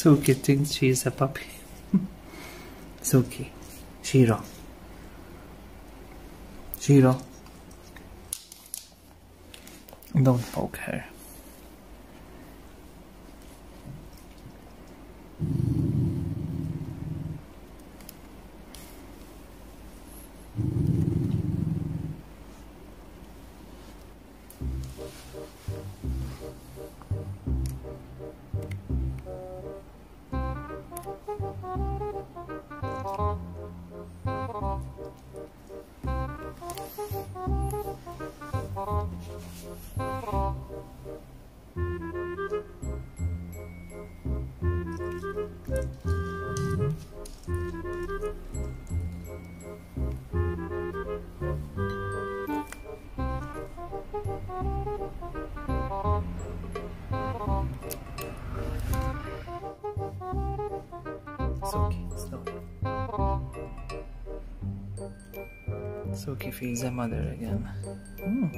Suki thinks she's a puppy. Suki. Shiro. Shiro. Don't poke her. Suki, slowly. Suki feeds her mother again. Hmm.